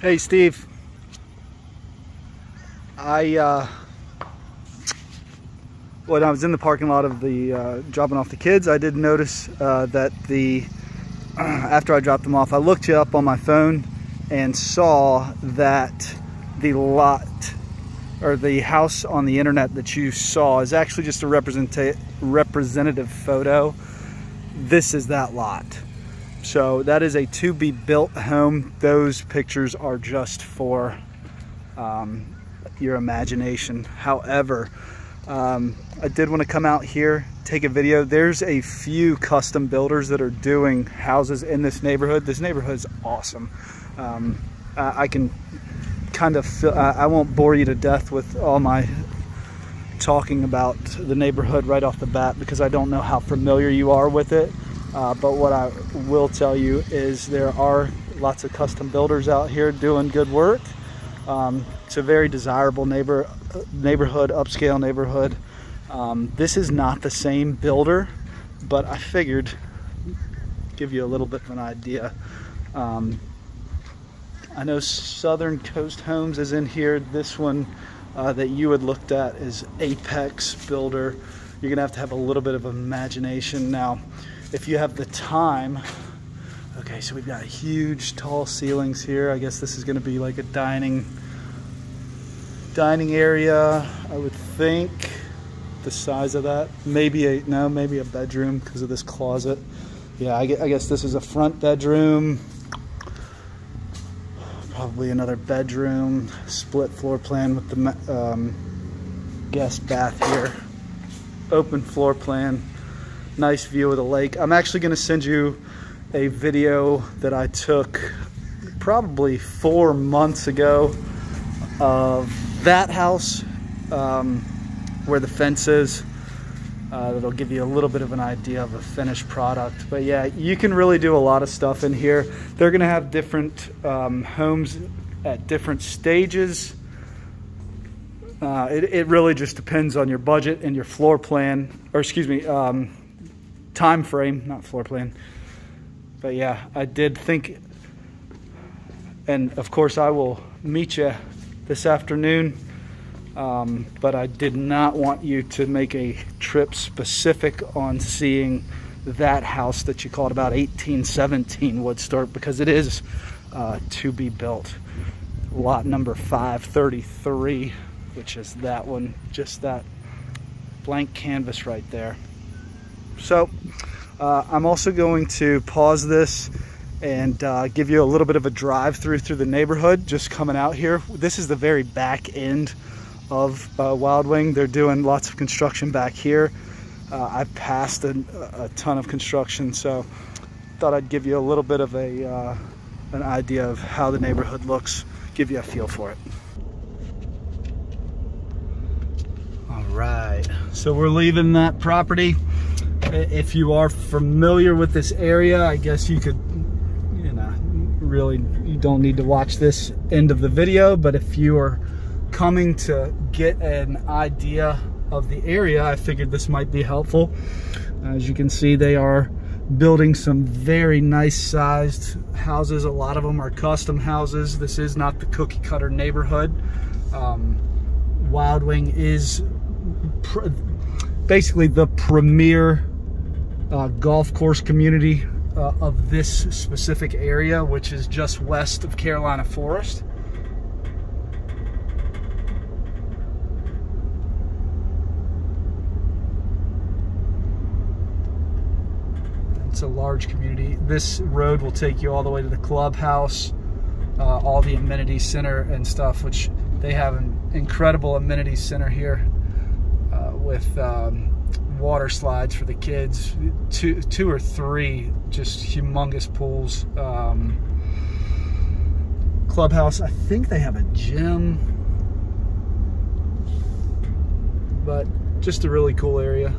Hey, Steve. I, uh, when I was in the parking lot of the, uh, dropping off the kids, I did notice uh, that the, after I dropped them off, I looked you up on my phone and saw that the lot or the house on the internet that you saw is actually just a representative photo. This is that lot. So that is a to be built home. Those pictures are just for um, your imagination. However, um, I did want to come out here, take a video. There's a few custom builders that are doing houses in this neighborhood. This neighborhood is awesome. Um, I can kind of feel, I won't bore you to death with all my talking about the neighborhood right off the bat because I don't know how familiar you are with it. Uh, but what I will tell you is there are lots of custom builders out here doing good work. Um, it's a very desirable neighbor neighborhood, upscale neighborhood. Um, this is not the same builder, but I figured give you a little bit of an idea. Um, I know Southern Coast Homes is in here. This one uh, that you had looked at is Apex Builder. You're gonna have to have a little bit of imagination. Now, if you have the time, okay, so we've got huge tall ceilings here. I guess this is gonna be like a dining, dining area, I would think. The size of that, maybe a, no, maybe a bedroom because of this closet. Yeah, I guess this is a front bedroom. Probably another bedroom, split floor plan with the um, guest bath here. Open floor plan nice view of the lake. I'm actually going to send you a video that I took probably four months ago of that house um, where the fence is. Uh, that'll give you a little bit of an idea of a finished product. But yeah, you can really do a lot of stuff in here. They're going to have different um, homes at different stages. Uh, it, it, really just depends on your budget and your floor plan, or excuse me, um, time frame, not floor plan. But yeah, I did think, and of course I will meet you this afternoon. Um, but I did not want you to make a trip specific on seeing that house that you called about 1817 Wood Stork because it is uh, to be built. Lot number 533, which is that one, just that blank canvas right there. So uh, I'm also going to pause this and uh, give you a little bit of a drive through through the neighborhood just coming out here. This is the very back end of uh, Wild Wing. They're doing lots of construction back here. Uh, I've passed a, a, ton of construction, so thought I'd give you a little bit of a uh, an idea of how the neighborhood looks, give you a feel for it. All right, so we're leaving that property if you are familiar with this area, I guess you could, you know, really, you don't need to watch this end of the video, but if you are coming to get an idea of the area, I figured this might be helpful. As you can see, they are building some very nice sized houses. A lot of them are custom houses. This is not the cookie cutter neighborhood. Um, Wild Wing is basically the premier uh, golf course community uh, of this specific area, which is just west of Carolina Forest. It's a large community. This road will take you all the way to the clubhouse, uh, all the amenity center and stuff, which they have an incredible amenity center here uh, with um, water slides for the kids, two, two or three just humongous pools. Um, clubhouse, I think they have a gym, but just a really cool area.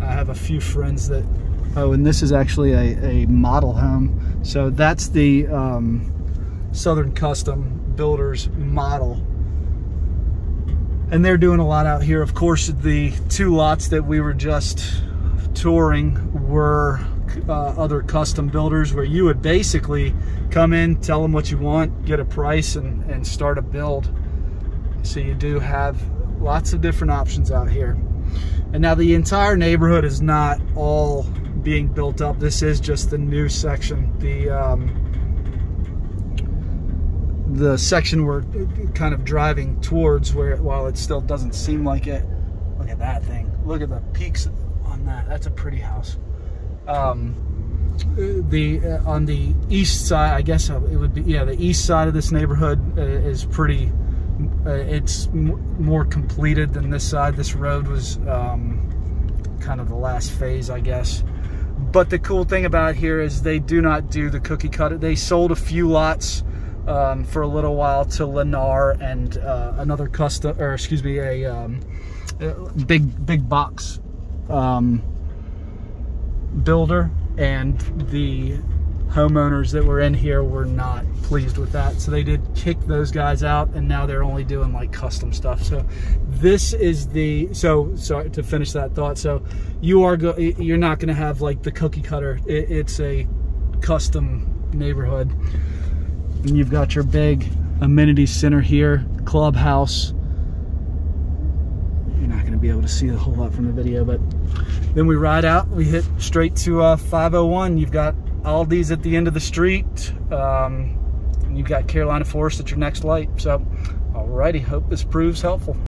I have a few friends that, oh, and this is actually a, a model home. So that's the um, Southern Custom Builders model and they're doing a lot out here. Of course, the two lots that we were just touring were uh, other custom builders where you would basically come in, tell them what you want, get a price, and, and start a build. So you do have lots of different options out here. And now the entire neighborhood is not all being built up. This is just the new section. The um, the section we're kind of driving towards where while it still doesn't seem like it. Look at that thing. Look at the peaks on that. That's a pretty house. Um, the uh, on the east side i guess it would be yeah the east side of this neighborhood uh, is pretty uh, it's more completed than this side. This road was um, kind of the last phase i guess. But the cool thing about here is they do not do the cookie cutter. They sold a few lots um, for a little while to Lennar and uh, another custom, or excuse me, a um, big big box um, builder, and the homeowners that were in here were not pleased with that, so they did kick those guys out, and now they're only doing like custom stuff. So this is the so sorry to finish that thought. So you are go you're not going to have like the cookie cutter. It, it's a custom neighborhood. And you've got your big amenity center here, clubhouse. You're not gonna be able to see a whole lot from the video, but then we ride out, we hit straight to uh, 501. You've got Aldi's at the end of the street. Um, you've got Carolina Forest at your next light. So, alrighty, hope this proves helpful.